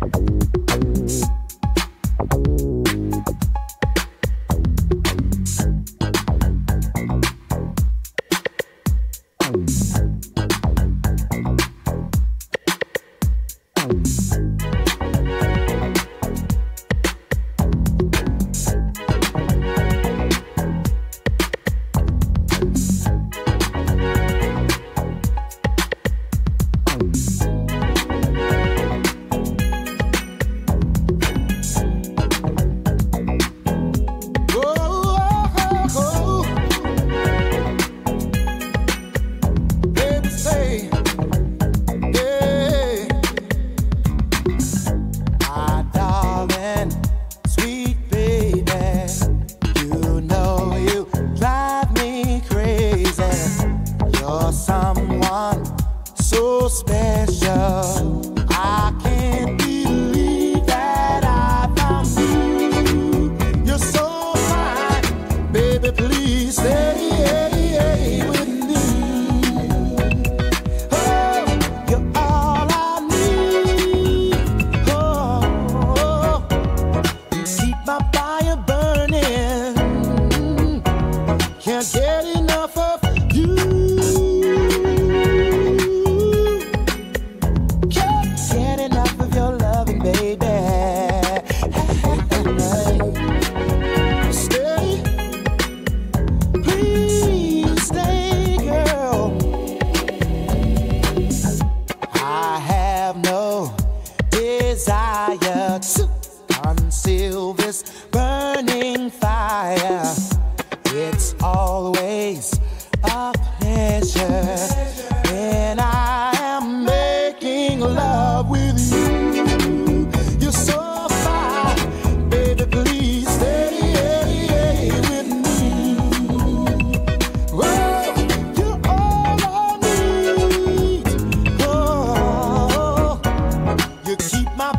Thank you. desire. To conceal this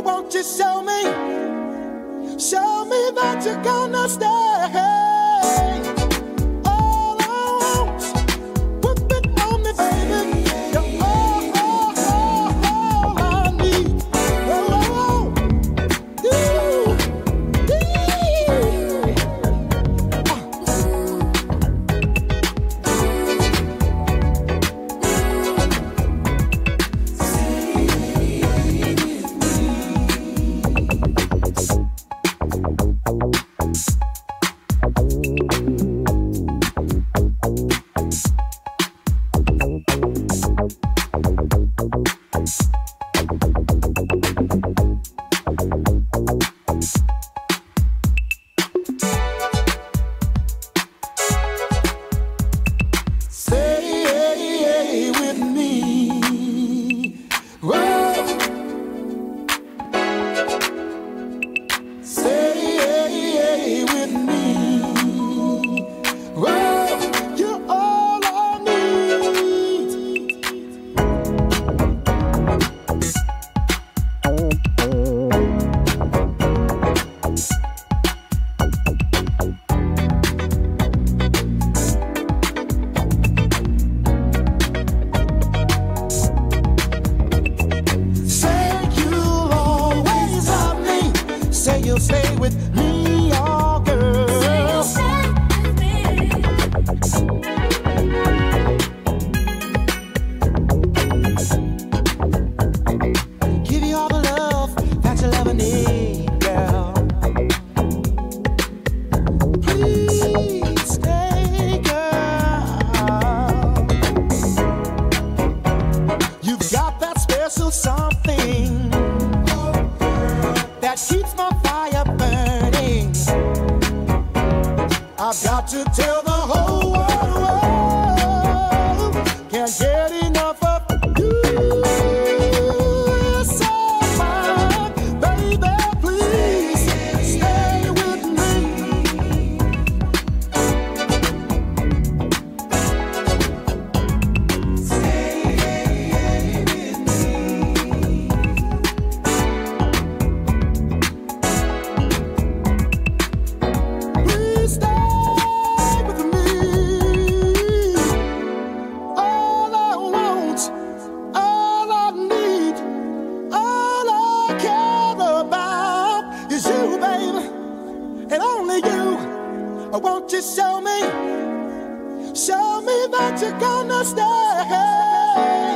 won't you show me? Show me that you're gonna stay. That you're gonna stay.